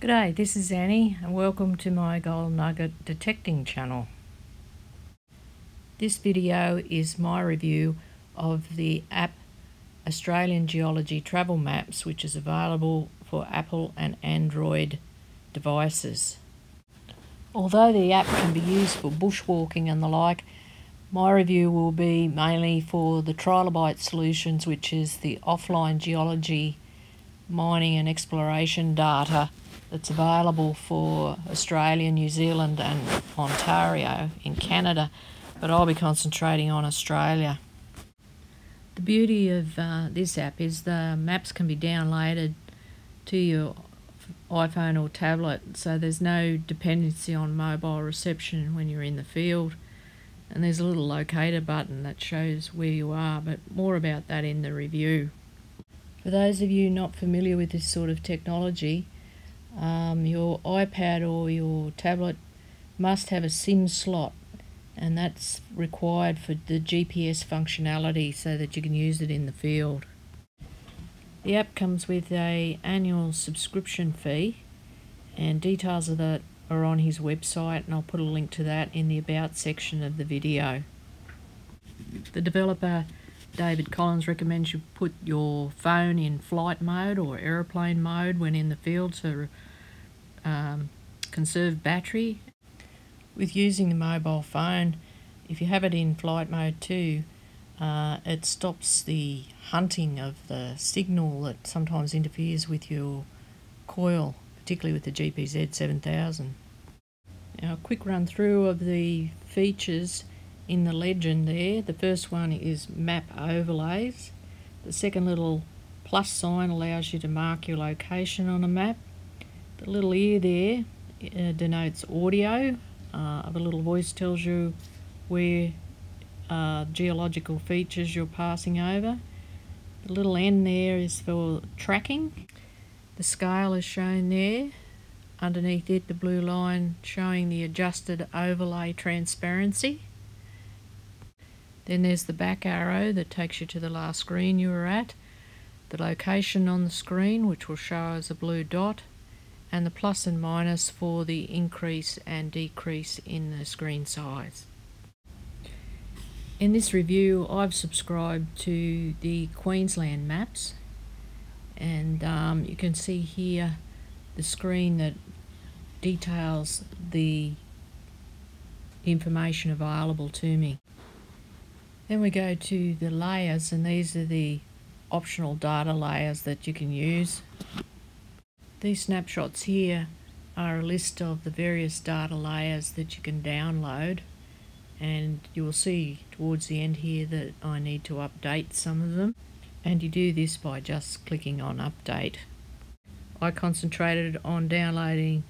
G'day, this is Annie and welcome to my Gold Nugget Detecting channel. This video is my review of the app Australian Geology Travel Maps which is available for Apple and Android devices. Although the app can be used for bushwalking and the like, my review will be mainly for the Trilobite Solutions which is the offline geology mining and exploration data that's available for Australia, New Zealand, and Ontario in Canada, but I'll be concentrating on Australia. The beauty of uh, this app is the maps can be downloaded to your iPhone or tablet, so there's no dependency on mobile reception when you're in the field. And there's a little locator button that shows where you are, but more about that in the review. For those of you not familiar with this sort of technology, um, your iPad or your tablet must have a SIM slot and that's required for the GPS functionality so that you can use it in the field. The app comes with a annual subscription fee and details of that are on his website and I'll put a link to that in the about section of the video. The developer David Collins recommends you put your phone in flight mode or aeroplane mode when in the field to um, conserve battery. With using the mobile phone, if you have it in flight mode too, uh, it stops the hunting of the signal that sometimes interferes with your coil, particularly with the GPZ 7000. Now, a quick run through of the features in the legend there. The first one is map overlays. The second little plus sign allows you to mark your location on a map. The little ear there uh, denotes audio. Uh, the little voice tells you where uh, geological features you're passing over. The little N there is for tracking. The scale is shown there. Underneath it, the blue line showing the adjusted overlay transparency. Then there's the back arrow that takes you to the last screen you were at, the location on the screen which will show as a blue dot, and the plus and minus for the increase and decrease in the screen size. In this review I've subscribed to the Queensland maps and um, you can see here the screen that details the information available to me. Then we go to the layers and these are the optional data layers that you can use. These snapshots here are a list of the various data layers that you can download and you will see towards the end here that I need to update some of them and you do this by just clicking on update. I concentrated on downloading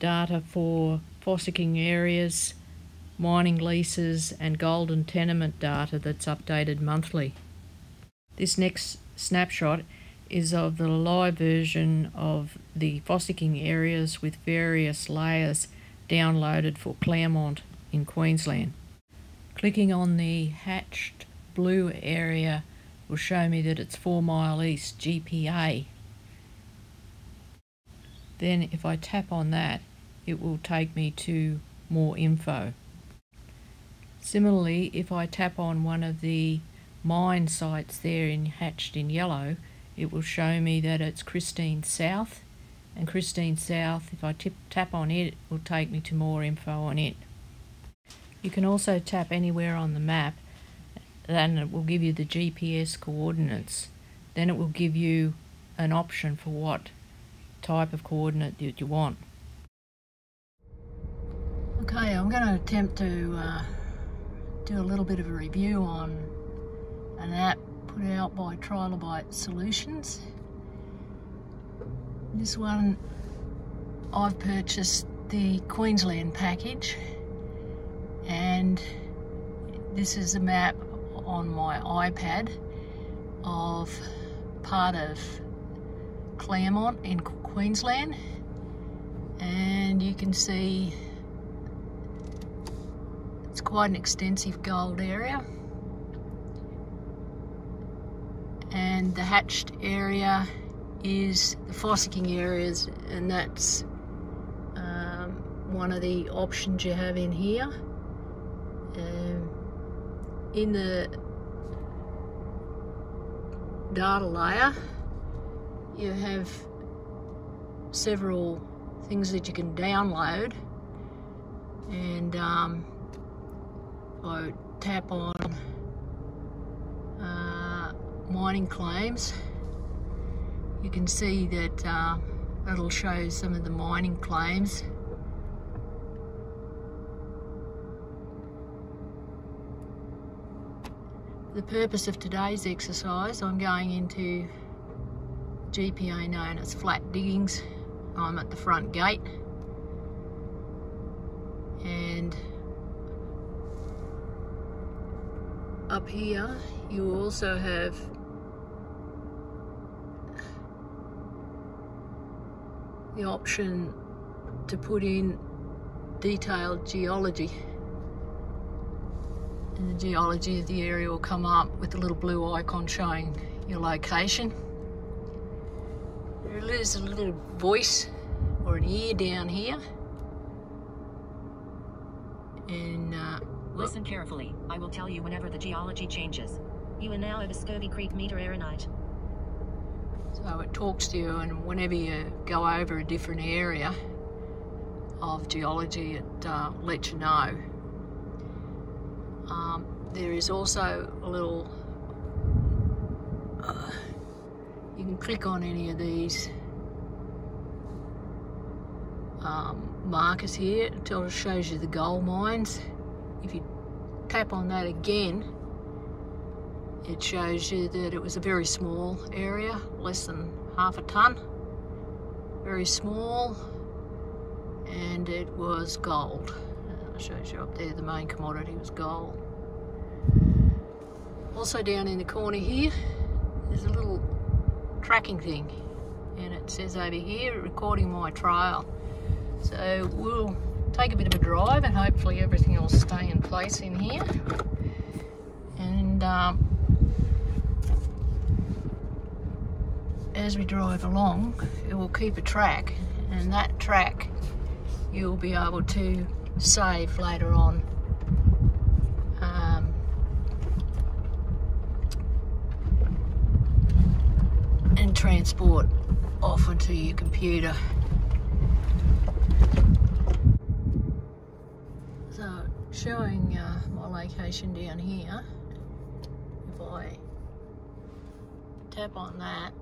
data for fossicking areas mining leases and golden tenement data that's updated monthly. This next snapshot is of the live version of the fossicking areas with various layers downloaded for Clermont in Queensland. Clicking on the hatched blue area will show me that it's 4 mile east GPA. Then if I tap on that it will take me to more info. Similarly, if I tap on one of the mine sites there in hatched in yellow, it will show me that it's Christine South. And Christine South, if I tip, tap on it, it will take me to more info on it. You can also tap anywhere on the map and it will give you the GPS coordinates. Then it will give you an option for what type of coordinate that you want. Okay, I'm going to attempt to uh, do a little bit of a review on an app put out by Trilobite Solutions. This one, I've purchased the Queensland package and this is a map on my iPad of part of Clermont in Queensland and you can see it's quite an extensive gold area. And the hatched area is the fossicking areas, and that's um, one of the options you have in here. Um, in the data layer, you have several things that you can download and um, I tap on mining claims. You can see that uh, it'll show some of the mining claims. The purpose of today's exercise I'm going into GPA known as flat diggings. I'm at the front gate. And up here you also have the option to put in detailed geology and the geology of the area will come up with a little blue icon showing your location there is a little voice or an ear down here. And uh, listen carefully. I will tell you whenever the geology changes. You are now at Scurvy Creek metarenite. So it talks to you, and whenever you go over a different area of geology, it uh, lets you know. Um, there is also a little uh, you can click on any of these um, markers here it shows you the gold mines. If you tap on that again, it shows you that it was a very small area, less than half a ton. Very small, and it was gold. Uh, shows you up there the main commodity was gold. Also down in the corner here, there's a little tracking thing and it says over here recording my trail so we'll take a bit of a drive and hopefully everything will stay in place in here and um, as we drive along it will keep a track and that track you'll be able to save later on and transport off onto your computer. So showing uh, my location down here, if I tap on that,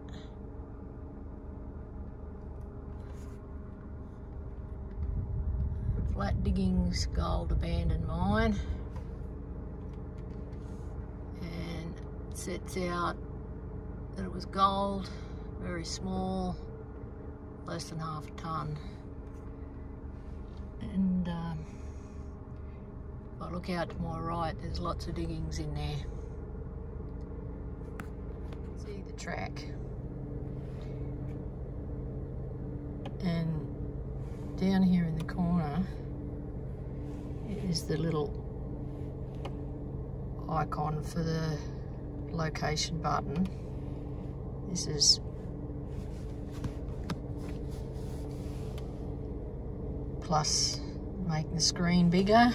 Flat Diggings Gold Abandoned Mine and it sets out that it was gold very small, less than half a ton. And um, if I look out to my right, there's lots of diggings in there. See the track. And down here in the corner is the little icon for the location button. This is plus making the screen bigger,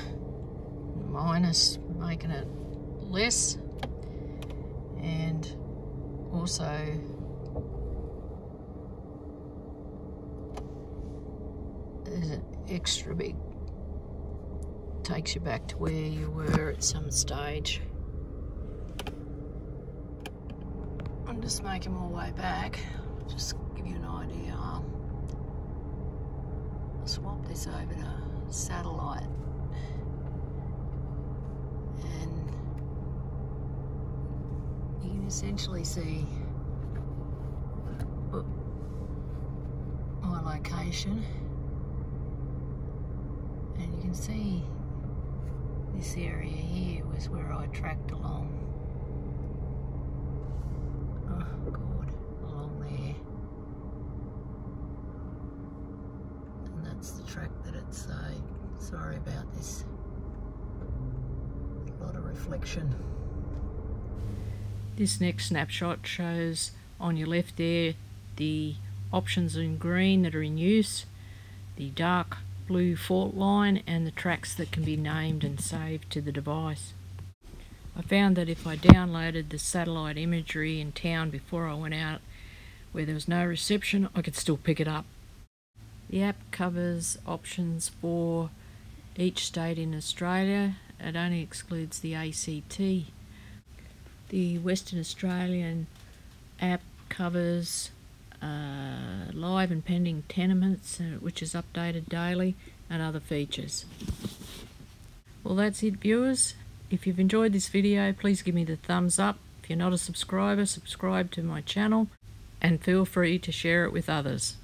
minus making it less, and also there's an extra big, takes you back to where you were at some stage. I'm just making my way back, just give you an idea. I'll swap this over to satellite and you can essentially see my location and you can see this area here was where I tracked along. Oh god along there. And that's the track that it's uh, sorry about this. A lot of reflection. This next snapshot shows on your left there the options in green that are in use, the dark blue fault line, and the tracks that can be named and saved to the device. I found that if I downloaded the satellite imagery in town before I went out where there was no reception, I could still pick it up. The app covers options for each state in Australia. It only excludes the ACT. The Western Australian app covers uh, live and pending tenements, uh, which is updated daily, and other features. Well, that's it, viewers. If you've enjoyed this video, please give me the thumbs up. If you're not a subscriber, subscribe to my channel and feel free to share it with others.